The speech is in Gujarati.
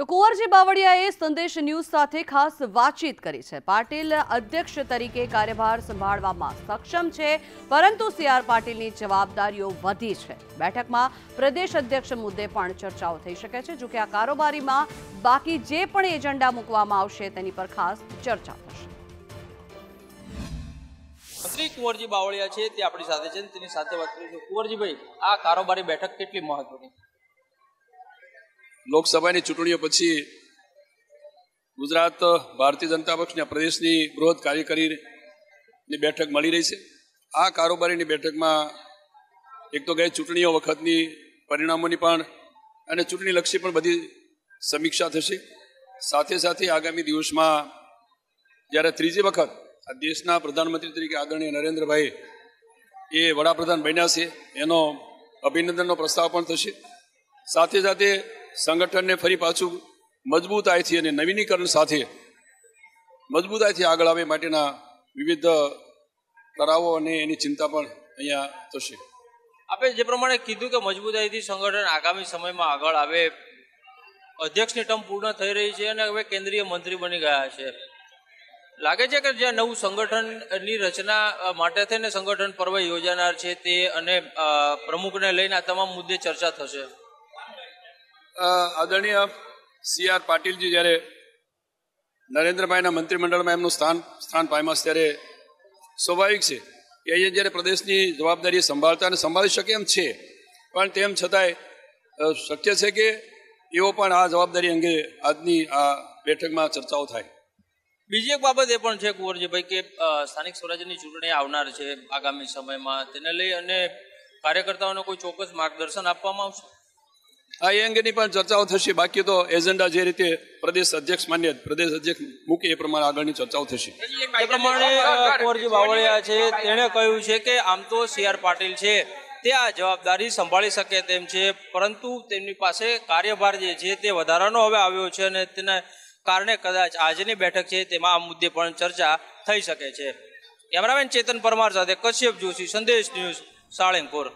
તો કુંવરજી બાવળિયાએ સંદેશ ન્યૂઝ સાથે ખાસ વાતચીત કરી છે. પાટીલ અધ્યક્ષ તરીકે કાર્યભાર સંભાળવામાં સક્ષમ છે, પરંતુ સી આર પાટીલની જવાબદારીઓ વધી છે. બેઠકમાં પ્રદેશ અધ્યક્ષ મુદ્દે પણ ચર્ચાઓ થઈ શકે છે, જોકે આ કારોબારીમાં બાકી જે પણ એજન્ડા મૂકવામાં આવશે તેની પર ખાસ ચર્ચા થશે. શ્રી કુંવરજી બાવળિયા છે, તે આપણી સાથે છે તેની સાથે વાત કરીશું. કુંવરજીભાઈ, આ કારોબારી બેઠક કેટલી મહત્વની? લોકસભાની ચૂંટણીઓ પછી ગુજરાત, ભારતીય જનતા પક્ષના પ્રદેશની બૃહદ કાર્યકારીની બેઠક મળી રહી છે. આ કારોબારીની બેઠકમાં એક તો ગઈ ચૂંટણીઓ વખતની પરિણામોની પણ અને ચૂંટણીલક્ષી પણ બધી સમીક્ષા થશે. સાથે સાથે આગામી દિવસમાં જ્યારે ત્રીજી વખત આ દેશના પ્રધાનમંત્રી તરીકે આદરણીય નરેન્દ્રભાઈ એ વડાપ્રધાન બન્યા છે, એનો અભિનંદનનો પ્રસ્તાવ પણ થશે. સાથે સાથે સંગઠનને ફરી પાછું મજબૂતાઈથી અને નવીનીકરણ સાથે મજબૂતાઈથી આગળ આવે માટેના વિવિધ કરાવો અને એની ચિંતા પણ અહીંયા થશે. આપણે જે પ્રમાણે કીધું કે મજબૂતાઈથી સંગઠન આગામી સમયમાં આગળ આવે, અધ્યક્ષની ટર્મ પૂર્ણ થઈ રહી છે અને હવે કેન્દ્રીય મંત્રી બની ગયા છે. લાગે છે કે જ્યાં નવું સંગઠનની રચના માટે થઈને સંગઠન પર્વ યોજાનાર છે તે અને પ્રમુખને લઈને આ તમામ મુદ્દે ચર્ચા થશે. આદરણીય સી આર પાટીલજી, જ્યારે નરેન્દ્રભાઈના મંત્રીમંડળમાં એમનું સ્થાન સ્થાન પામ્યા ત્યારે સ્વાભાવિક છે કે અહીંયા જ્યારે પ્રદેશની જવાબદારી સંભાળતા અને સંભાળી શકે એમ છે, પણ તેમ છતાંય શક્ય છે કે એવો પણ આ જવાબદારી અંગે આજની આ બેઠકમાં ચર્ચાઓ થાય. બીજી એક બાબત એ પણ છે, કુંવરજીભાઈ, કે સ્થાનિક સ્વરાજ્યની ચૂંટણી આવનાર છે આગામી સમયમાં, તેને લઈ અને કાર્યકર્તાઓને કોઈ ચોક્કસ માર્ગદર્શન આપવામાં આવશે? આ એ અંગેની પણ ચર્ચાઓ થશે. બાકી તો એજન્ડા જે રીતે પ્રદેશ અધ્યક્ષ માન્ય પ્રદેશ અધ્યક્ષ મૂકે એ પ્રમાણે આગળની ચર્ચાઓ થશે. એ પ્રમાણે કુંવરજી બાવળિયા છે, તેણે કહ્યું છે કે આમ તો સી આર પાટીલ છે, તે આ જવાબદારી સંભાળી શકે તેમ છે, પરંતુ તેમની પાસે કાર્યભાર જે છે તે વધારાનો હવે આવ્યો છે અને તેના કારણે કદાચ આજની બેઠક છે તેમાં આ મુદ્દે પણ ચર્ચા થઈ શકે છે. કેમેરામેન ચેતન પરમાર સાથે કશ્યપ જોશી, સંદેશ ન્યૂઝ, સાળંગપુર.